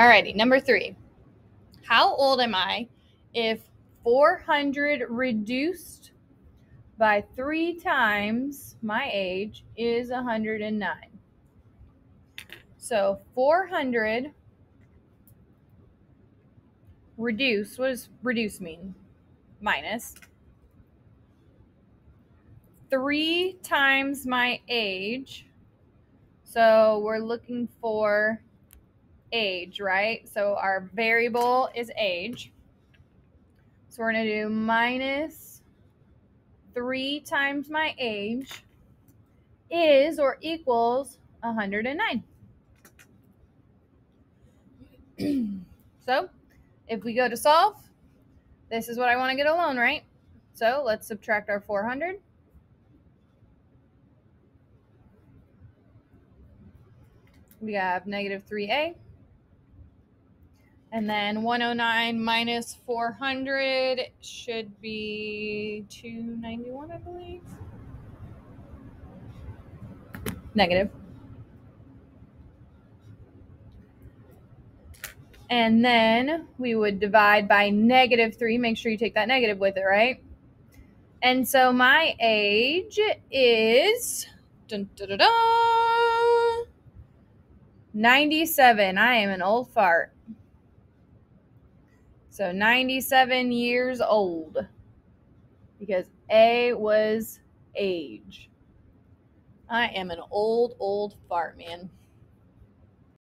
Alrighty, number three. How old am I if 400 reduced by three times my age is 109? So 400 reduce, what does reduce mean? Minus. Three times my age. So we're looking for age, right? So our variable is age. So we're going to do minus 3 times my age is or equals 109. so if we go to solve, this is what I want to get alone, right? So let's subtract our 400. We have negative 3a. And then 109 minus 400 should be 291, I believe. Negative. And then we would divide by negative 3. Make sure you take that negative with it, right? And so my age is dun, dun, dun, 97. I am an old fart. So 97 years old because A was age. I am an old, old fart, man.